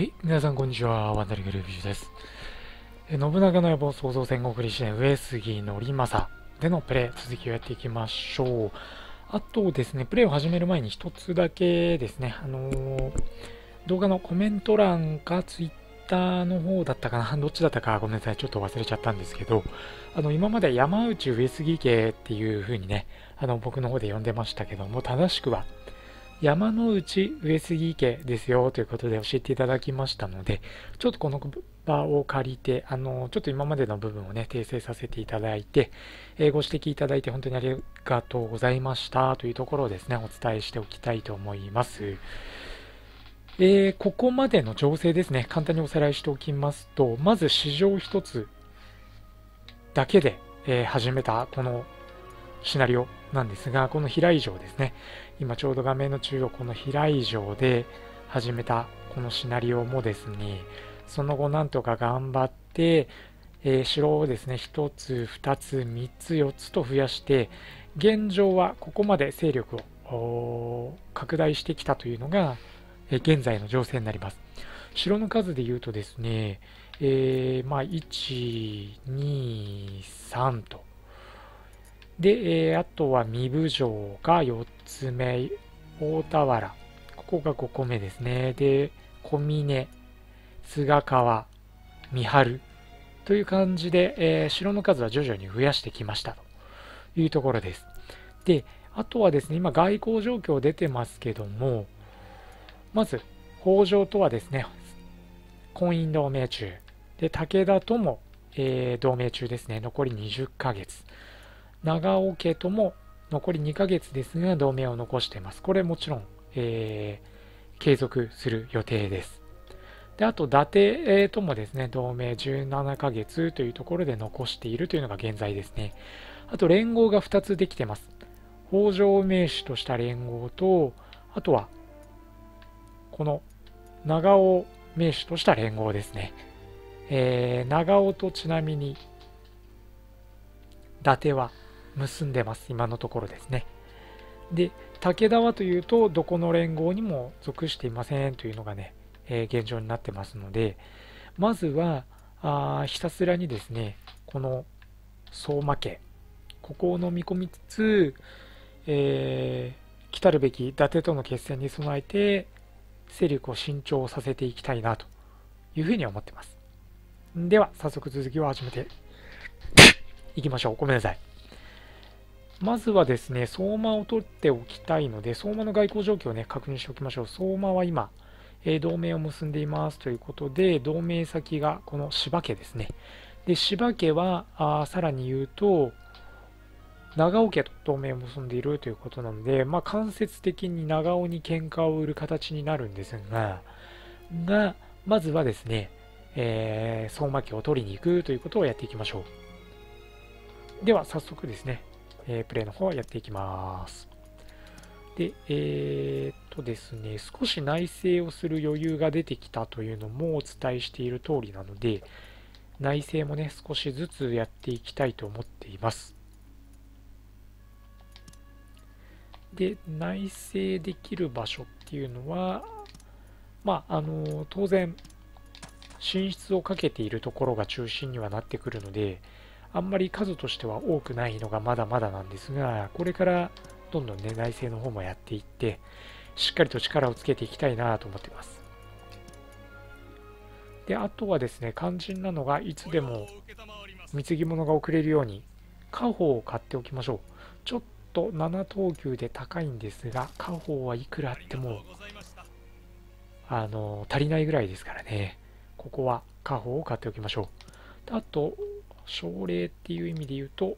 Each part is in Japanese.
い、皆さんこんにちは、ワンダリグルービーです。え信長の野望創造戦国立志伝上杉のりまさでのプレイ、続きをやっていきましょう。あとですね、プレイを始める前に一つだけですね、あのー、動画のコメント欄かツイッターの方だったかな、どっちだったかごめんなさい、ちょっと忘れちゃったんですけど、あの、今まで山内上杉家っていう風にね、あの、僕の方で呼んでましたけども、正しくは、山之内上杉家ですよということで教えていただきましたので、ちょっとこの場を借りて、あの、ちょっと今までの部分をね、訂正させていただいて、え、ご指摘いただいて本当にありがとうございましたというところをですね、お伝えしておきたいと思います。えー、ここまでの情勢ですね、簡単におさらいしておきますと、まず市場1つだけで、えー、始めたこのシナリオなんですが、この平井城ですね。今ちょうど画面の中央、この平井城で始めたこのシナリオもですね、その後なんとか頑張って、えー、城をですね、1つ、2つ、3つ、4つと増やして、現状はここまで勢力を拡大してきたというのが、えー、現在の情勢になります。城の数で言うとですね、えー、まあ、1、2、3と、で、え、あとは三部城が4つ目、大田原、ここが5個目ですね。で、小峰、菅川、三春という感じで、えー、城の数は徐々に増やしてきましたというところです。で、あとはですね、今外交状況出てますけども、まず、北条とはですね、婚姻同盟中。で、武田とも、えー、同盟中ですね。残り20ヶ月。長尾家とも残り2ヶ月ですが、同盟を残しています。これもちろん、えー、継続する予定です。で、あと、伊達ともですね、同盟17ヶ月というところで残しているというのが現在ですね。あと、連合が2つできてます。北条名手とした連合と、あとは、この長尾名手とした連合ですね。えー、長尾とちなみに、伊達は結んでます、今のところですね。で、武田はというと、どこの連合にも属していませんというのがね、えー、現状になってますので、まずは、あひたすらにですね、この相馬家、ここを飲み込みつつ、えー、来たるべき伊達との決戦に備えて、勢力を慎重させていきたいなというふうに思ってます。では、早速続きを始めていきましょう。ごめんなさい。まずはですね、相馬を取っておきたいので、相馬の外交状況をね、確認しておきましょう。相馬は今、えー、同盟を結んでいますということで、同盟先がこの柴家ですね。で、柴家は、あさらに言うと、長尾家と同盟を結んでいるということなので、まあ、間接的に長尾に喧嘩を売る形になるんですが、が、まずはですね、えー、相馬家を取りに行くということをやっていきましょう。では、早速ですね、えー、プレイの方をやっていきます。で、えー、っとですね、少し内政をする余裕が出てきたというのもお伝えしている通りなので、内政もね、少しずつやっていきたいと思っています。で、内政できる場所っていうのは、まあ、あの、当然、進出をかけているところが中心にはなってくるので、あんまり数としては多くないのがまだまだなんですが、これからどんどんね、内政の方もやっていって、しっかりと力をつけていきたいなと思ってます。で、あとはですね、肝心なのが、いつでも貢ぎ物が送れるように、家宝を買っておきましょう。ちょっと7等級で高いんですが、家宝はいくらあっても、あの、足りないぐらいですからね。ここは家宝を買っておきましょう。あと、奨励っていう意味で言うと、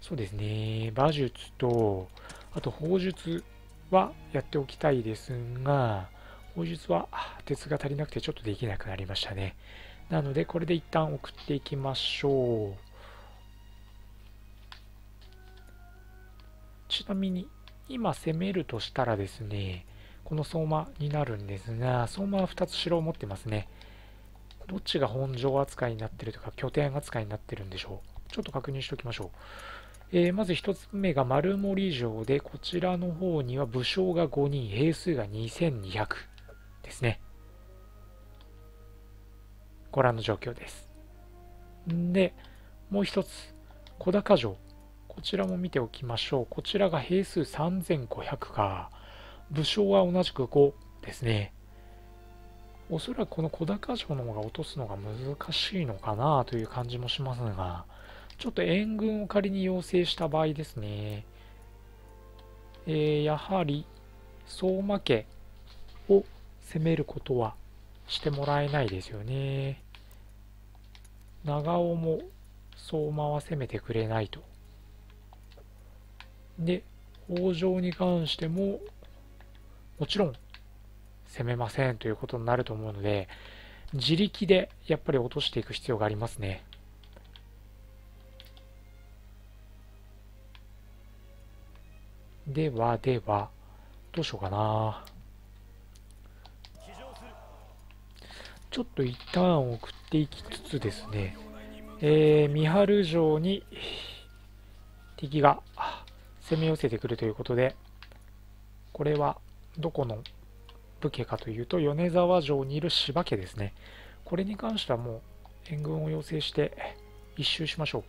そうですね、馬術と、あと砲術はやっておきたいですが、砲術は鉄が足りなくてちょっとできなくなりましたね。なので、これで一旦送っていきましょう。ちなみに、今攻めるとしたらですね、この相馬になるんですが、相馬は2つ城を持ってますね。どっちが本城扱いになってるとか拠点扱いになってるんでしょう？ちょっと確認しておきましょう。えー、まず1つ目が丸森城で、こちらの方には武将が5人、兵数が2200ですね。ご覧の状況です。んで、もう一つ、小高城。こちらも見ておきましょう。こちらが兵数3500か。武将は同じく5ですね。おそらくこの小高城の方が落とすのが難しいのかなという感じもしますが、ちょっと援軍を仮に要請した場合ですね、えー、やはり相馬家を攻めることはしてもらえないですよね。長尾も相馬は攻めてくれないと。で、北条に関しても、もちろん攻めませんということになると思うので、自力でやっぱり落としていく必要がありますね。ではでは、どうしようかな。ちょっと一旦送っていきつつですね、えー、三春城に敵が攻め寄せてくるということで、これはどこの武家かというと、米沢城にいる柴家ですね。これに関してはもう援軍を要請して一周しましょう。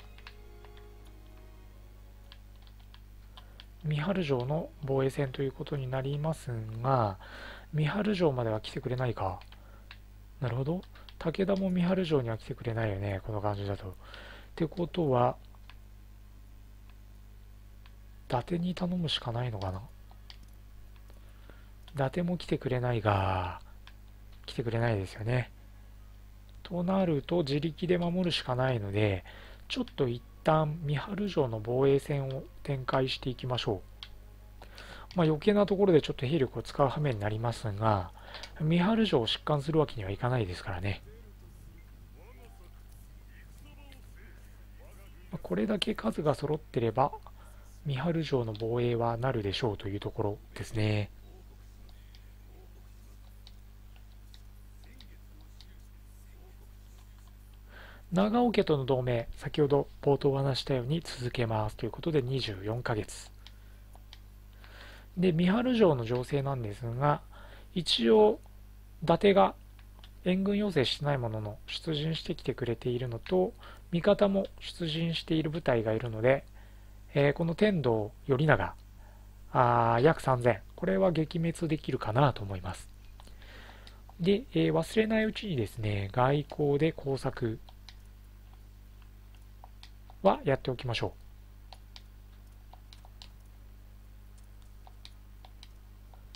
三春城の防衛戦ということになりますが、三春城までは来てくれないか。なるほど。武田も三春城には来てくれないよね、この感じだと。ってことは、伊達に頼むしかないのかな。伊達も来てくれないが、来てくれないですよね。となると自力で守るしかないので、ちょっと一旦三春城の防衛戦を展開していきましょう。まあ、余計なところでちょっと兵力を使う羽目になりますが、三春城を疾患するわけにはいかないですからね。これだけ数が揃ってれば、三春城の防衛はなるでしょうというところですね。長尾家との同盟、先ほど冒頭お話したように続けますということで24ヶ月。で、三春城の情勢なんですが、一応、伊達が援軍要請してないものの出陣してきてくれているのと、味方も出陣している部隊がいるので、えー、この天童頼長、あ約3000、これは撃滅できるかなと思います。で、えー、忘れないうちにですね、外交で工作、はやっておきましょう。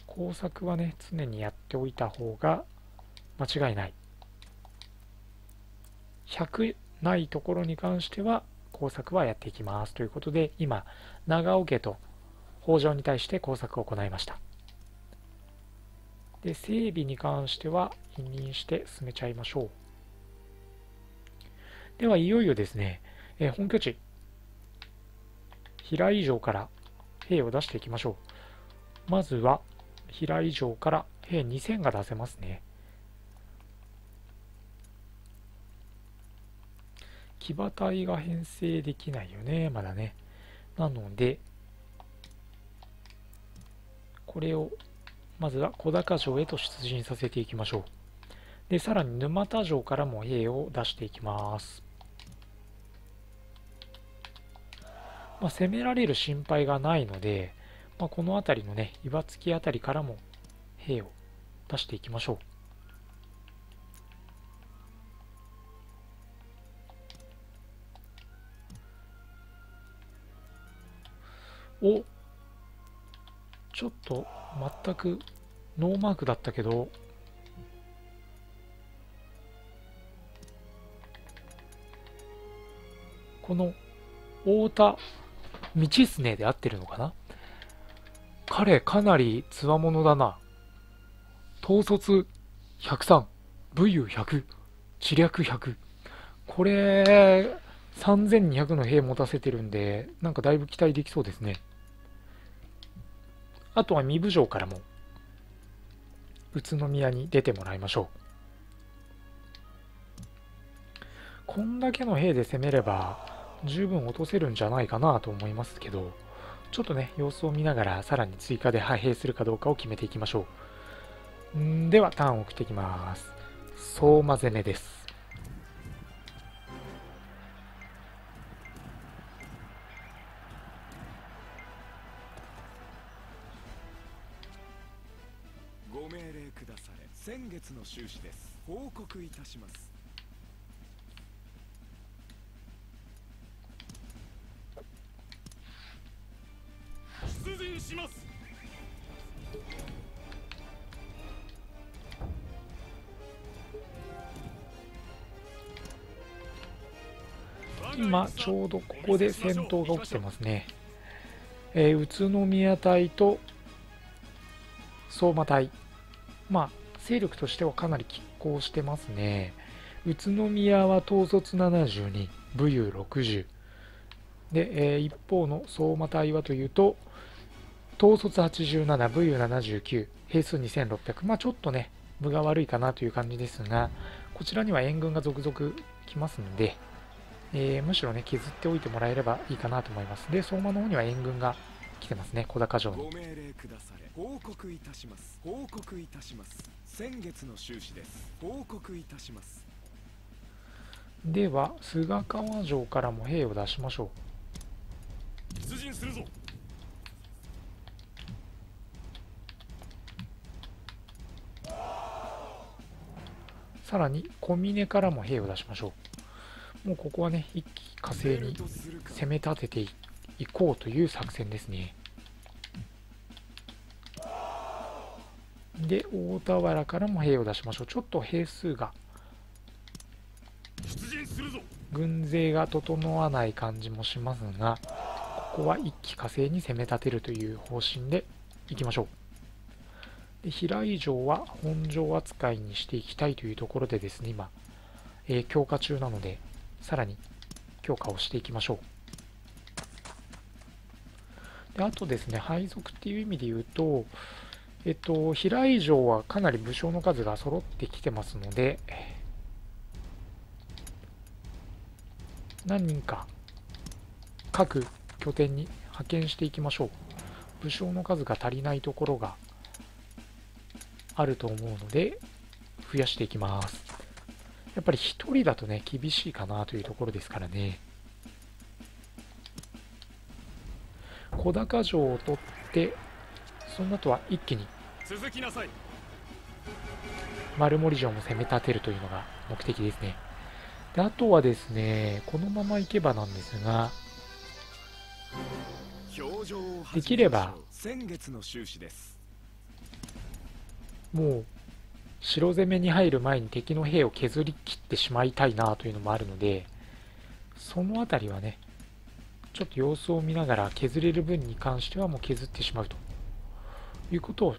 工作はね、常にやっておいた方が間違いない。100ないところに関しては工作はやっていきます。ということで、今、長尾家と北条に対して工作を行いました。で、整備に関しては委任して進めちゃいましょう。では、いよいよですね、えー、本拠地、平井城から兵を出していきましょう。まずは、平井城から兵2000が出せますね。騎馬隊が編成できないよね、まだね。なので、これを、まずは小高城へと出陣させていきましょう。で、さらに沼田城からも兵を出していきます。まあ、攻められる心配がないので、まあ、この辺りのね、岩槻辺りからも兵を出していきましょう。おちょっと全くノーマークだったけど、この太田道すねで合ってるのかな？彼かなりつわものだな。統率103、武勇100、知略100。これ、3200の兵持たせてるんで、なんかだいぶ期待できそうですね。あとは身分城からも、宇都宮に出てもらいましょう。こんだけの兵で攻めれば、十分落とせるんじゃないかなと思いますけど、ちょっとね、様子を見ながらさらに追加で派兵するかどうかを決めていきましょう。んでは、ターンを送っていきます。相馬攻めです。ご命令くだされ先月の収支です報告いたしますちょうどここで戦闘が起きてますね、えー、宇都宮隊と相馬隊。まあ勢力としてはかなり拮抗してますね。宇都宮は統率72武勇60で、えー、一方の相馬隊はというと統率87武勇79兵数2600まあちょっとね分が悪いかなという感じですがこちらには援軍が続々来ますので。えー、むしろね、削っておいてもらえればいいかなと思います。で、相馬の方には援軍が来てますね、小高城に。ご命令くだされ。報告いたします。報告いたします。先月の収支です。報告いたします。では、菅川城からも兵を出しましょう。出陣するぞ。さらに小峰からも兵を出しましょう。もうここはね、一気火星に攻め立てていこうという作戦ですね。で、大田原からも兵を出しましょう。ちょっと兵数が、軍勢が整わない感じもしますが、ここは一気火星に攻め立てるという方針でいきましょう。で平井城は本城扱いにしていきたいというところでですね、今、えー、強化中なので、さらに強化をしていきましょう。であとですね、配属っていう意味で言うと、えっと、平井城はかなり武将の数が揃ってきてますので、何人か各拠点に派遣していきましょう。武将の数が足りないところがあると思うので、増やしていきます。やっぱり1人だとね、厳しいかなというところですからね。小高城を取って、その後は一気に続きなさい丸森城も攻め立てるというのが目的ですね。であとはですね、このまま行けばなんですが、できれば、もう城攻めに入る前に敵の兵を削り切ってしまいたいなというのもあるので、そのあたりはね、ちょっと様子を見ながら削れる分に関してはもう削ってしまうということを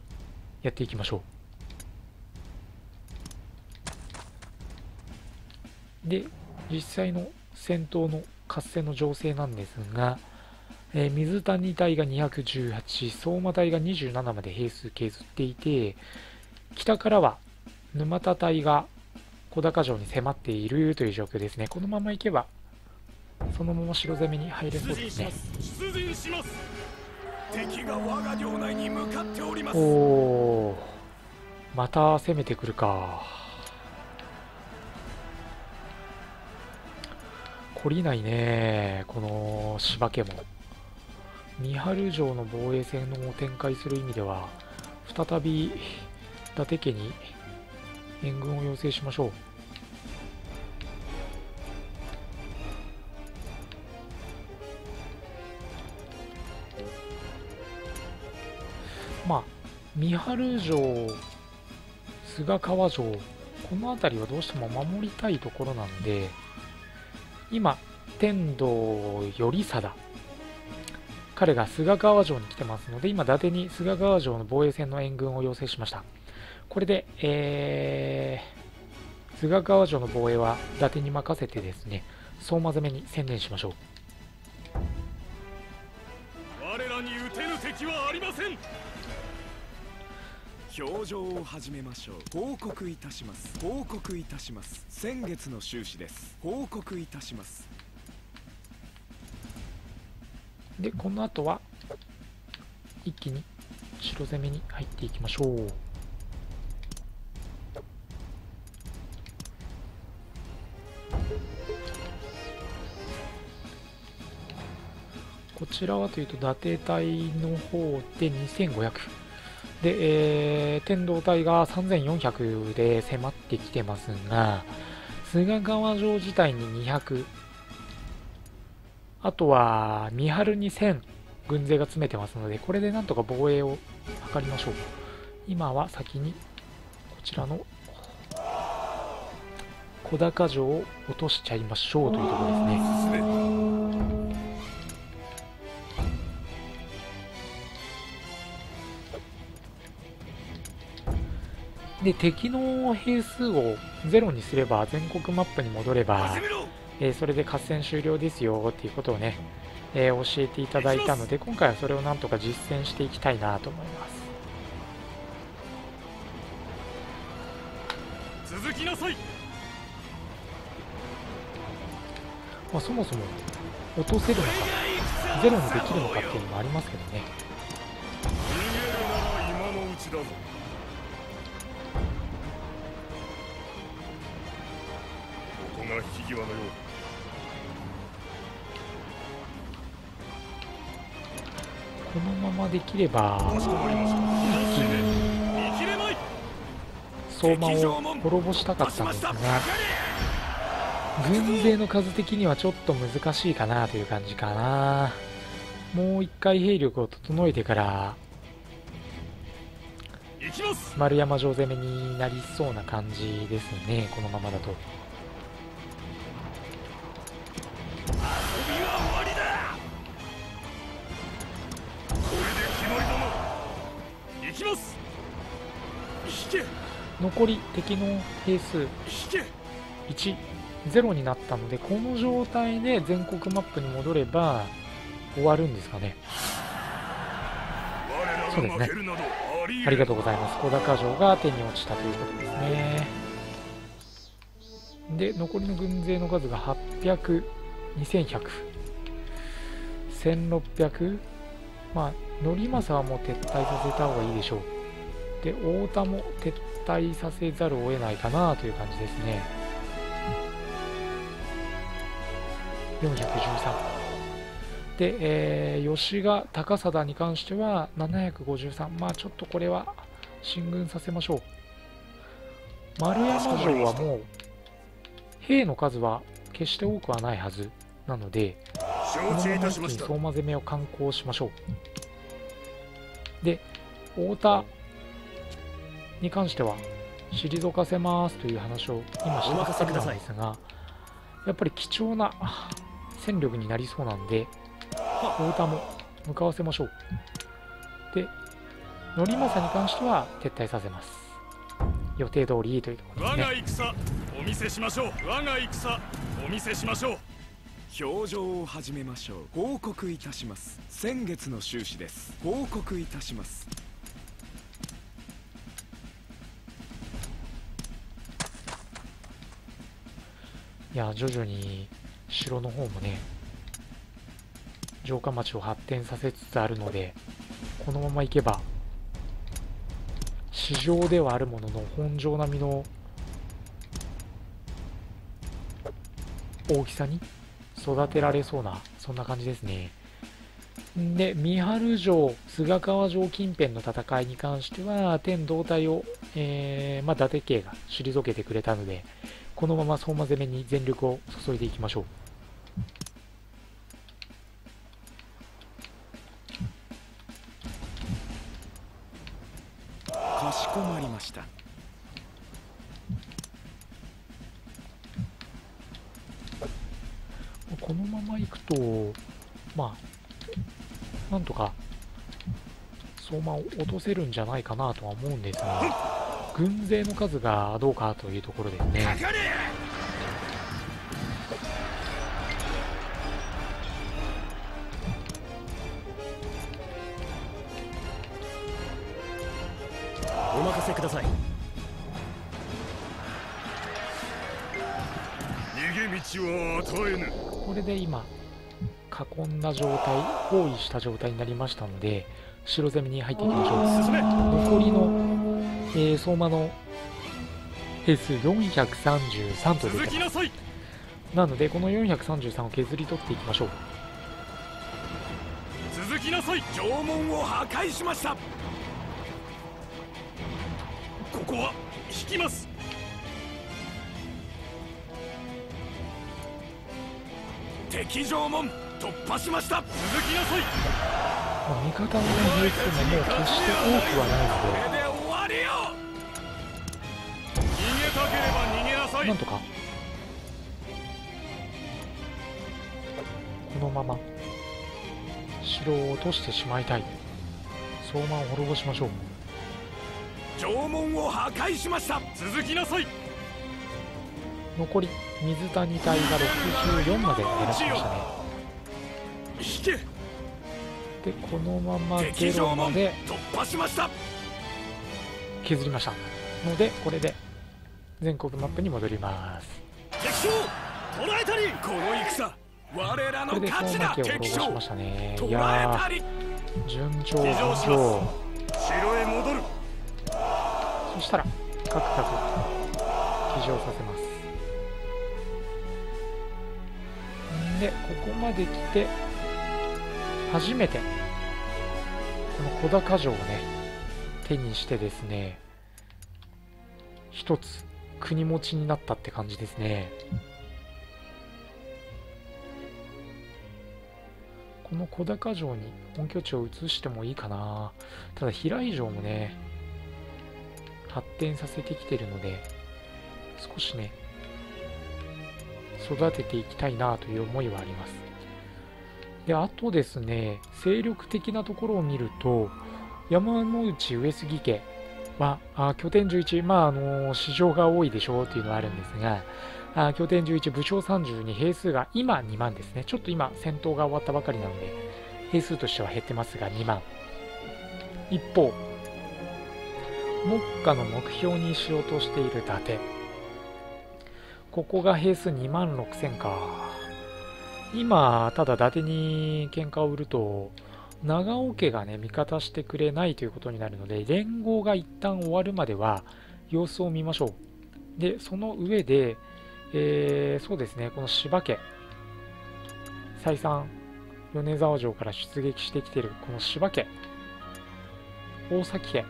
やっていきましょう。で、実際の戦闘の合戦の情勢なんですが、えー、水谷隊が218、相馬隊が27まで兵数削っていて、北からは沼田隊が小高城に迫っているという状況ですね。このまま行けば、そのまま城攻めに入れそうですね。敵が我が領内に向かっております。おおまた攻めてくるか。懲りないねこの柴家も。三春城の防衛戦を展開する意味では再び伊達家に援軍を要請しましょう。まあ三春城菅川城この辺りはどうしても守りたいところなんで今天童頼貞彼が菅川城に来てますので今伊達に菅川城の防衛戦の援軍を要請しました。これで、えー、菅川城の防衛は伊達に任せてですね、相馬攻めに専念しましょう。我らに撃てぬ敵はありません。表情を始めましょう。報告いたします。報告いたします。先月の収支です。報告いたします。でこの後は一気に城攻めに入っていきましょうこちらはというと伊達隊の方で2500で、えー、天道隊が3400で迫ってきてますが、菅川城自体に200、あとは三春に1000軍勢が詰めてますので、これでなんとか防衛を図りましょう。今は先にこちらの小高城を落としちゃいましょうというところですね。で敵の兵数をゼロにすれば全国マップに戻れば、えーそれで合戦終了ですよっていうことをね、えー教えていただいたので今回はそれをなんとか実践していきたいなと思います。続きなさい。まあ、そもそも落とせるのかゼロにできるのかっていうのもありますけどねこが引き際のようこのままできれば相馬を滅ぼしたかったんですが軍勢の数的にはちょっと難しいかなという感じかな。もう一回兵力を整えてから丸山城攻めになりそうな感じですねこのままだと。残り敵の兵数引け。1ゼロになったのでこの状態で全国マップに戻れば終わるんですかね。我らが負けるなどありがとうございます。小高城が手に落ちたということですね。で残りの軍勢の数が800、2100、1600まあ則政はもう撤退させた方がいいでしょうで太田も撤退させざるを得ないかなという感じですね。413で、えー吉賀高貞に関しては753まあちょっとこれは進軍させましょう。丸山城はもう兵の数は決して多くはないはずなのでこのまま一気に相馬攻めを敢行しましょう。で太田に関しては退かせますという話を今したばっかりなんですがやっぱり貴重なあ戦力になりそうなんで太田も向かわせましょう。で則政に関しては撤退させます。予定通りというところ我ですね。が戦お見せしましょう。我が戦お見せしましょう。表情を始めましょう。報告いたします。先月の収支です。報告いたしますいや徐々に城の方もね城下町を発展させつつあるのでこのままいけば市場ではあるものの本城並みの大きさに育てられそうなそんな感じですね。で三春城菅川城近辺の戦いに関しては天道隊を、えーまあ、伊達家が退けてくれたのでこのまま相馬攻めに全力を注いでいきましょう。かしこまりました。このままいくとまあなんとか相馬を落とせるんじゃないかなとは思うんですが軍勢の数がどうかというところですね。お任せください。逃げ道は与えぬ。これで今囲んだ状態包囲した状態になりましたので城攻めに入っていきましょう。残りの、えー相馬の兵数433と出てますなのでこの433を削り取っていきましょう。続きなさい。城門を破壊しました。ここは引きます。敵城門突破しました。続きなさい。まあ味方のね兵数ももう決して多くはないこのれでなんとか。このまま。城を落としてしまいたい。相馬を滅ぼしましょう。城門を破壊しました。続きなさい。残り水谷隊が64まで減らしましたね。引け。でこのまま敵ゼロまで突破しました。削りました。のでこれで全国マップに戻ります。敵将捕らえたりこの戦。我らの勝ちだ敵将。たね。い捕やらえたり。ー順調順調。城へ戻る。そしたらカクカク騎乗させます。んでここまで来て初めてこの小高城をね手にしてですね一つ国持ちになったって感じですね。この小高城に本拠地を移してもいいかな。ただ平井城もね発展させてきてるので少しね育てていきたいなという思いはあります。であとですね勢力的なところを見ると山内上杉家はあ拠点11まああの市場が多いでしょうというのはあるんですがあ拠点11武将32兵数が今2万ですね。ちょっと今戦闘が終わったばかりなので兵数としては減ってますが2万。一方目下の目標にしようとしている伊達。ここが兵数2万6000か。今ただ伊達に喧嘩を売ると長尾家がね味方してくれないということになるので連合が一旦終わるまでは様子を見ましょうでその上で、えーそうですねこの柴家再三米沢城から出撃してきているこの柴家大崎家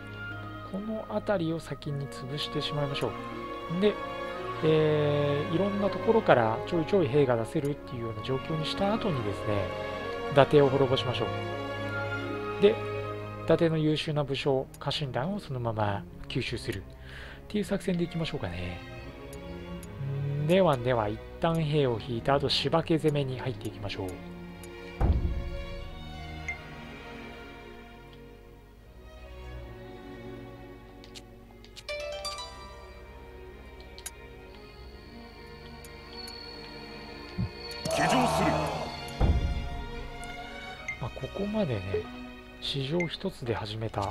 この辺りを先に潰してしまいましょう。で、えーいろんなところからちょいちょい兵が出せるっていうような状況にした後にですね、伊達を滅ぼしましょう。伊達の優秀な武将、家臣団をそのまま吸収するっていう作戦でいきましょうかね。ではでは、一旦兵を引いた後、柴家攻めに入っていきましょう。史上一つで始めたこ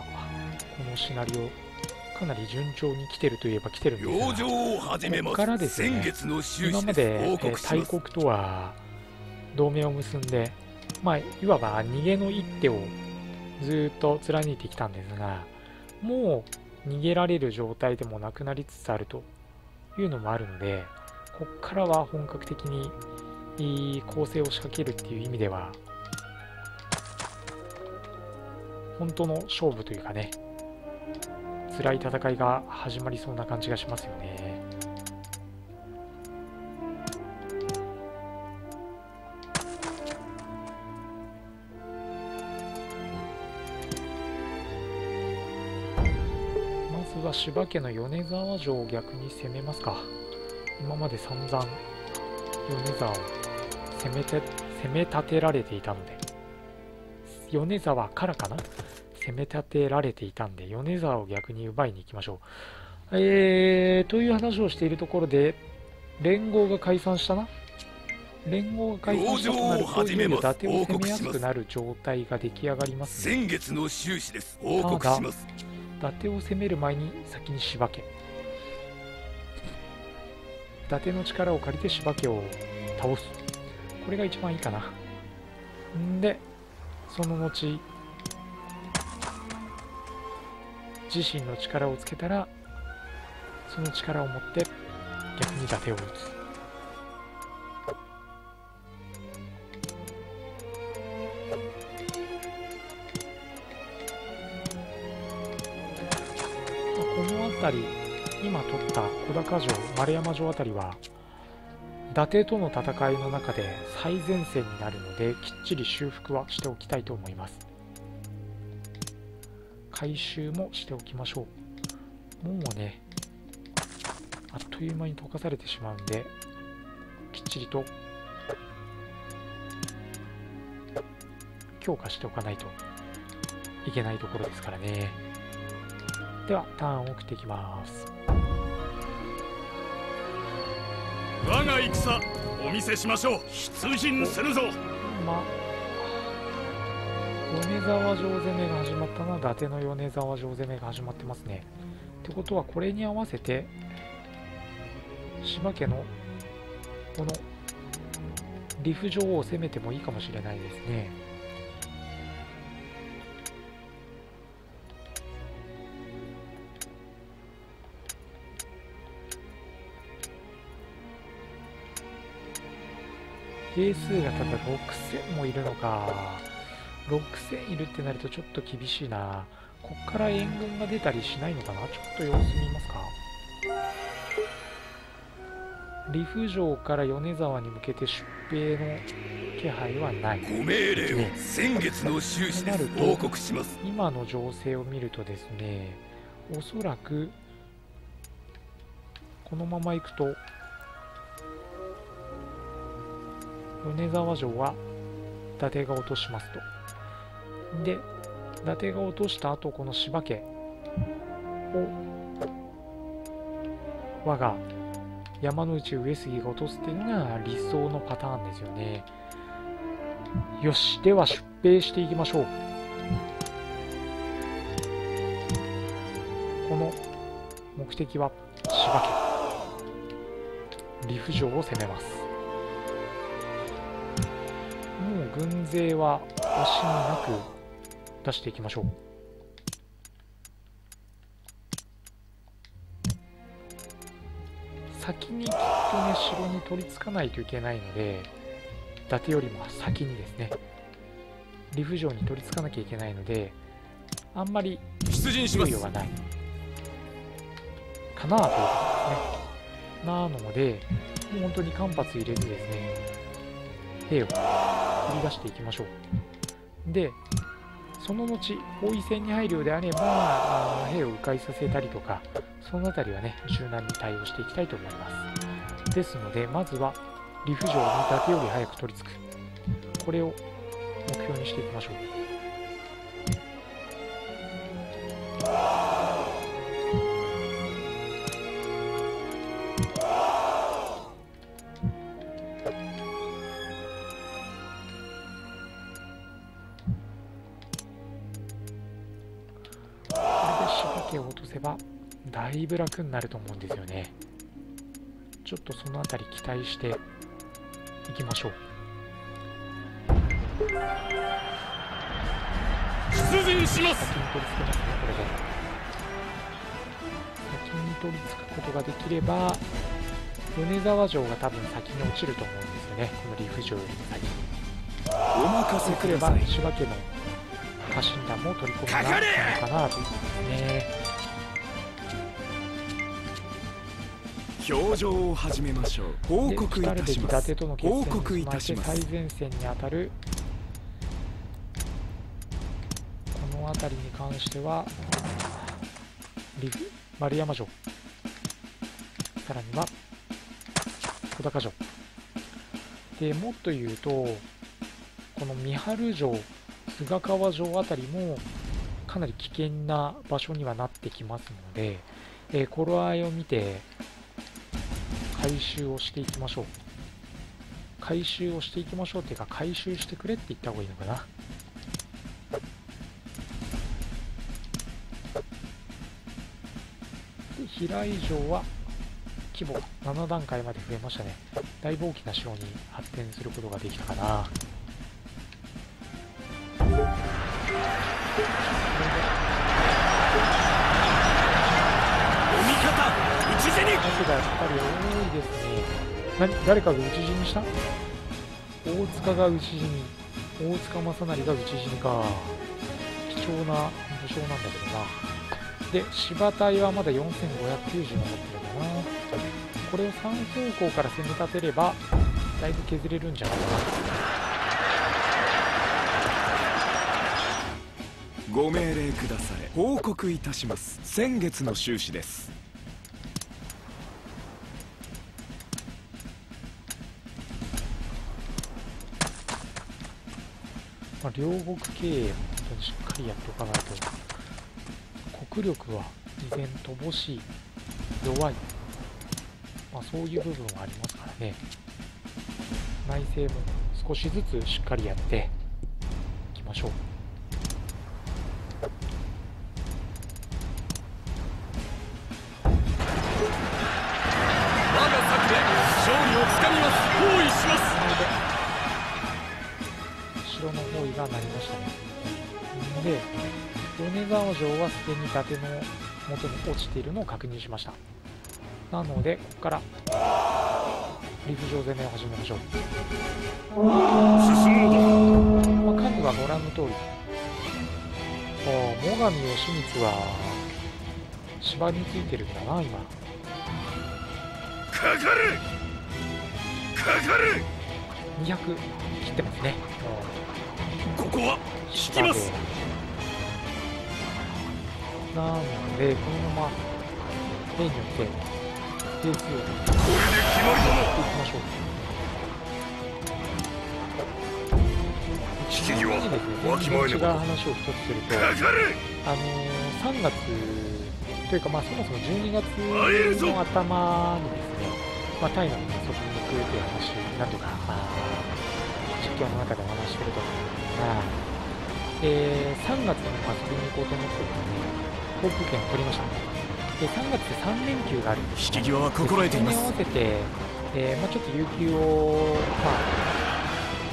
のシナリオ、かなり順調に来てるといえば来てるんですが、ここからですよね先月の収支今まで、大国とは同盟を結んで、まあ、いわば逃げの一手をずーっと貫いてきたんですが、もう逃げられる状態でもなくなりつつあるというのもあるので、こっからは本格的にいい攻勢を仕掛けるっていう意味では、本当の勝負というかね、辛い戦いが始まりそうな感じがしますよね。まずは柴家の米沢城を逆に攻めますか。今まで散々米沢を攻めて攻め立てられていたので、米沢からかな？攻め立てられていたんで、米沢を逆に奪いに行きましょう。えー、という話をしているところで、連合が解散したな？連合が解散したとなると、いよいよ伊達を攻めやすくなる状態が出来上がりますね。先月の収支です報告します伊達を攻める前に先に柴家。伊達の力を借りて柴家を倒す。これが一番いいかな。んで、その後、自身の力をつけたら、その力を持って逆に伊達を打つ。この辺り今取った小高城丸山城辺りは伊達との戦いの中で最前線になるのできっちり修復はしておきたいと思います回収もしておきましょう。もうねあっという間に溶かされてしまうんできっちりと強化しておかないといけないところですからね。ではターンを送っていきます。我が戦お見せしましょう。出陣するぞ。ま米沢城攻めが始まったのは伊達の米沢城攻めが始まってますね。ってことはこれに合わせて柴家のこのリフ城を攻めてもいいかもしれないですね。兵数がただ6000もいるのか。6000いるってなるとちょっと厳しいな。こっから援軍が出たりしないのかな？ちょっと様子見ますか。利府城から米沢に向けて出兵の気配はない。ご命令を先月の収支です報告します。今の情勢を見るとですねおそらくこのまま行くと米沢城は伊達が落としますと。で伊達が落とした後この柴家を我が山之内上杉が落とすっていうのが理想のパターンですよね。よしでは出兵していきましょう。この目的は柴家。利府城を攻めます。軍勢は惜しみなく出していきましょう。先にきっとね城に取り付かないといけないので伊達よりも先にですね利府城に取り付かなきゃいけないのであんまり出陣します。猶予がない。かなということですね。なのでもう本当に間髪入れずですね兵を繰り出していきましょう。でその後包囲戦に入るようであればあ兵を迂回させたりとかその辺りはね柔軟に対応していきたいと思います。ですのでまずは利府城に立てより早く取り付く。これを目標にしていきましょう。楽になると思うんですよね。ちょっとそのあたり期待していきましょう。出陣します。先に取り付けますねこれで。先に取り付くことができれば米沢城が多分先に落ちると思うんですよね。このリーフ城よりも先に。お任せそうすればください。柴家の家臣団も取り込みがいいのかなということですね表情を始めましょう。報告いたします。報告いたします。最前線に当たるこの辺りに関してはリ丸山城。さらには小高城。でもっと言うとこの三春城菅川城あたりもかなり危険な場所にはなってきますので、えー頃合いを見て回収をしていきましょう。回収をしていきましょうっていうか回収してくれって言った方がいいのかな。で平井城は規模7段階まで増えましたね。だいぶ大きな城に発展することができたかな。がやっぱり多いですね。何誰かが討ち死にした？大塚が討ち死に大塚正成が討ち死にか。貴重な武将なんだけどな。で芝隊はまだ4590残ってるんだな。これを3方向から攻め立てればだいぶ削れるんじゃないかな。ご命令くだされ報告いたします。先月の収支です。まあ、両国経営も本当にしっかりやっておかないと国力は依然乏しい弱い、まあ、そういう部分はありますからね。内政も少しずつしっかりやってでに伊達の元に落ちているのを確認しました。なのでここから陸上攻めを始めましょう。進もうだまあ、数はご覧の通りああ最上義光は芝についてるんだな今。かかれかかれ200切ってますね。ここは引きますなのでこのまま例によって定数をこれで決まりだいきましょう引き際ちなみにですね全然違う話を一つするとあのー3月というか、まあ、そもそも12月の頭にですね、まあ、タイの、ね、遊びに行くという話、なんとか、まあ、実況の中でお話してると思うんですが、えー3月に遊びに行こうと思ってですね、航空券を取りました。で3月って3連休があるんですね。引き際は心得ています。それに合わせて、えーまあ、ちょっと有給を、まあ、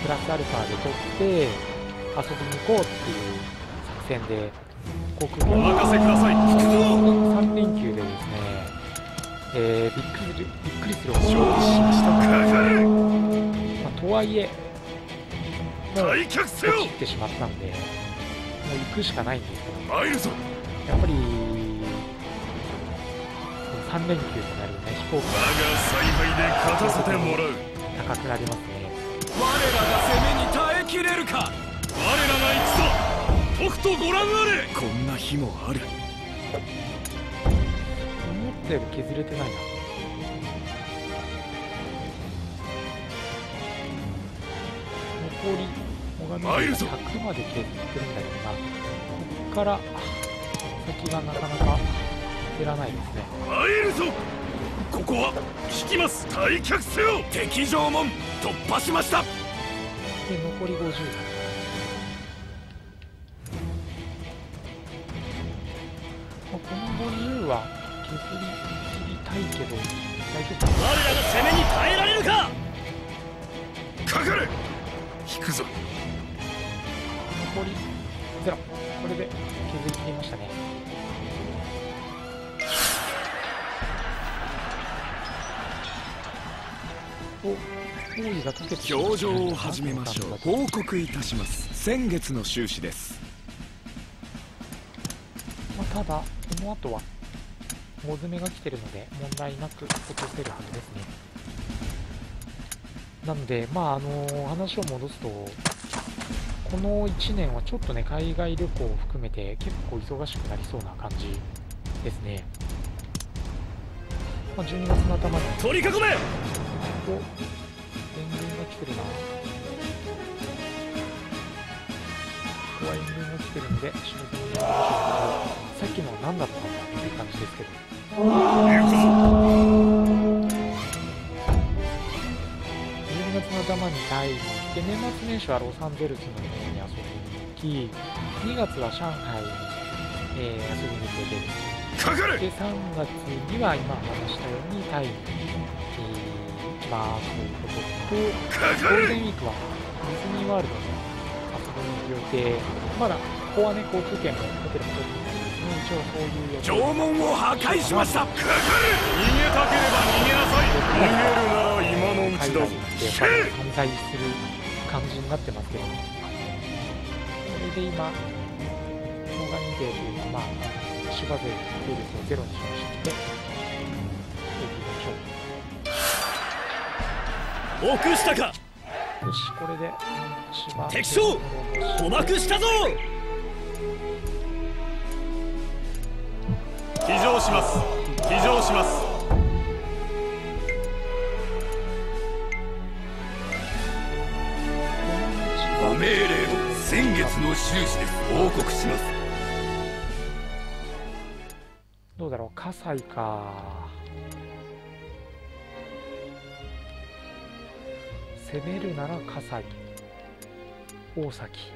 プラスアルファで取って遊びに行こうっていう作戦で航空券お任せください3連休でですね、えーびっくりびっくりするほど。勝利しました、まあ、とはいえもう落ちてしまったんでもう行くしかないんですけど。参るぞやっぱり3連休となるね飛行機。我が采配で勝たせてもらう高くなりますね。我らが攻めに耐えきれるか？我らが行くぞとくとご覧あれ！こんな日もある。思ったより削れてないな。残り最上参るぞ！100まで削ってるんだけどな。こっから先がなかなか減らないですね。参るぞ。ここは引きます。退却せよ。敵城門突破しました。で残り50囲が解けてしまった表情を始めましょう。報告いたします。先月の収支です。まあ、ただこの後は大詰めが来てるので問題なく落とせるはずですね。なのでまああの話を戻すとこの1年はちょっとね海外旅行を含めて結構忙しくなりそうな感じですね、まあ、12月の頭に。取り囲め来てるな。ここは援軍が来てるので仕事に。さっきのは何だったんだっていう感じですけど。行くぞ12月の頭にタイに行って年末年始はロサンゼルスの方に遊びに行き2月は上海に、えー遊びに行ってで3月には今話したようにタイに、えー行きますということとかかれゴールデンウィークはディズニーワールドに遊びに行く予定、まだここはね、航空券もホテルも取ってないですね、一応そういう予定。城門を破壊しましたかかれ逃げたければ逃げなさい逃げるなら今のうちだぞ。海外に行ってやっぱり散財する感じになってますけど、それで今、モガニ勢というか、まあ、芝勢兵力をゼロにしましたので、臆したか？よし、これで芝敵将捕獲したぞ！騎乗します。騎乗します。ご命令を先月の収支です報告します。どうだろう、葛西か。攻めるなら葛西、大崎、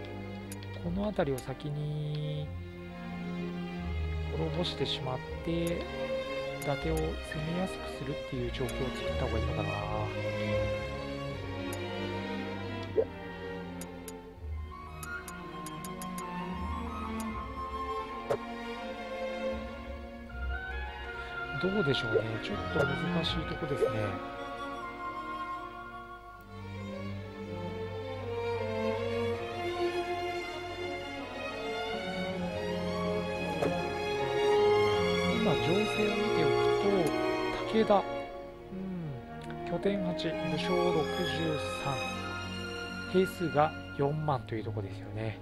この辺りを先に滅ぼしてしまって、伊達を攻めやすくするっていう状況を作った方がいいのかな。どうでしょうね、ちょっと難しいとこですね。武田、うん、拠点8、武将63、兵数が4万というとこですよね。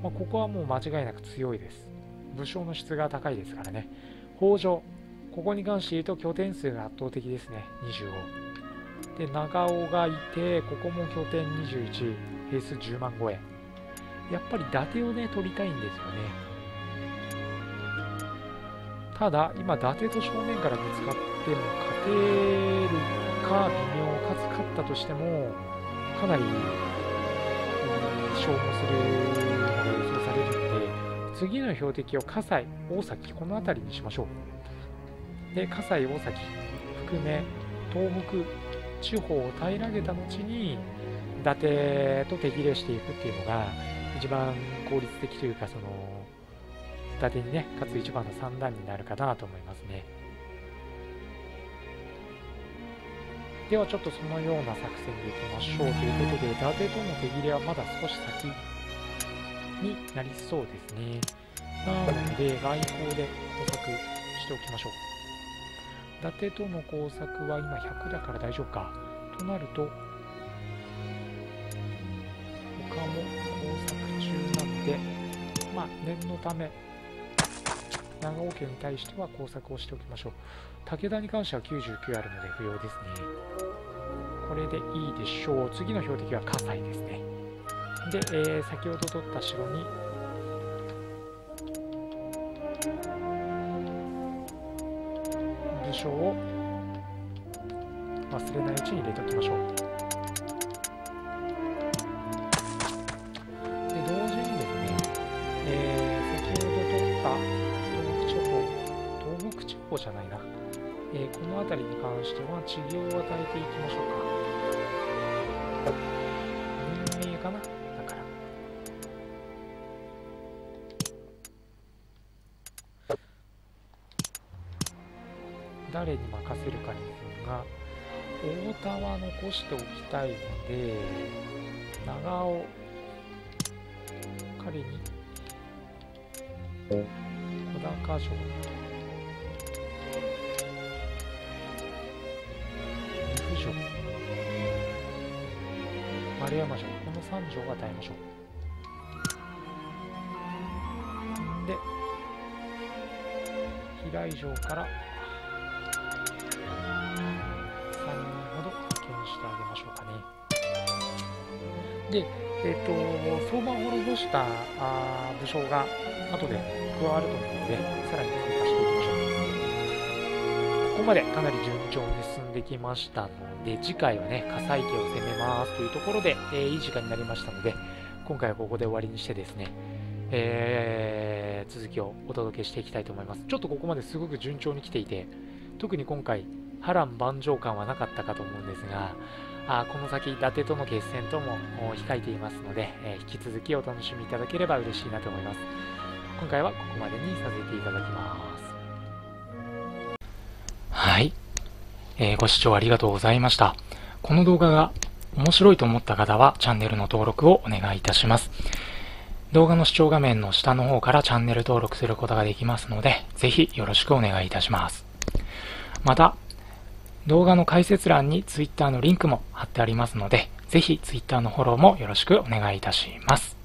まあ、ここはもう間違いなく強いです。武将の質が高いですからね。北条、ここに関して言うと拠点数が圧倒的ですね、25。で、長尾がいて、ここも拠点21、兵数10万超え。やっぱり伊達をね、取りたいんですよね。ただ、今、伊達と正面からぶつかっても勝てるか微妙、かつ勝ったとしても、かなり、うん消耗するのが予想されるので、次の標的を葛西、大崎、この辺りにしましょう。で葛西、大崎含め東北地方を平らげた後に伊達と手切れしていくっていうのが一番効率的というかその伊達にね勝つ一番の三段になるかなと思いますねではちょっとそのような作戦でいきましょうということで伊達との手切れはまだ少し先になりそうですねなので来航で工作しておきましょう伊達との工作は今100だから大丈夫か。となると、他も工作中なんで、まあ念のため、長尾家に対しては工作をしておきましょう。武田に関しては99あるので不要ですね。これでいいでしょう。次の標的は葛西ですね。で、えー先ほど取った城に武将を忘れないうちに入れておきましょう。しては地業を与えていきましょうか。任命かな？だから。誰に任せるかにですが、太田は残しておきたいので、長尾、彼に、小高城、丸山城、この3城を与えましょう。で、平井城から3人ほど派遣してあげましょうかね。で、えっ、と、相馬を滅ぼしたあ武将が後で加わると思うので、さらに追加しまでかなり順調に進んできましたので、次回はね、葛西家を攻めますというところで、えーいい時間になりましたので、今回はここで終わりにしてですね、えー続きをお届けしていきたいと思います。ちょっとここまですごく順調に来ていて、特に今回、波乱万丈感はなかったかと思うんですが、あこの先、伊達との決戦とも控えていますので、えー引き続きお楽しみいただければ嬉しいなと思います。今回はここまでにさせていただきます。えーご視聴ありがとうございました。この動画が面白いと思った方はチャンネルの登録をお願いいたします。動画の視聴画面の下の方からチャンネル登録することができますので、ぜひよろしくお願いいたします。また、動画の解説欄に Twitter のリンクも貼ってありますので、ぜひ Twitter のフォローもよろしくお願いいたします。